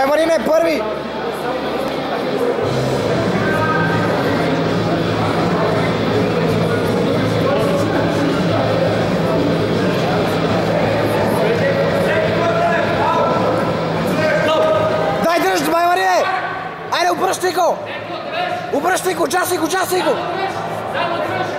Давай, Марине, е първи! Дай дръж, Май Марине! Е. Айде, обръщай го! Обръщай го, Участвай го, Участвай го! Само дръж!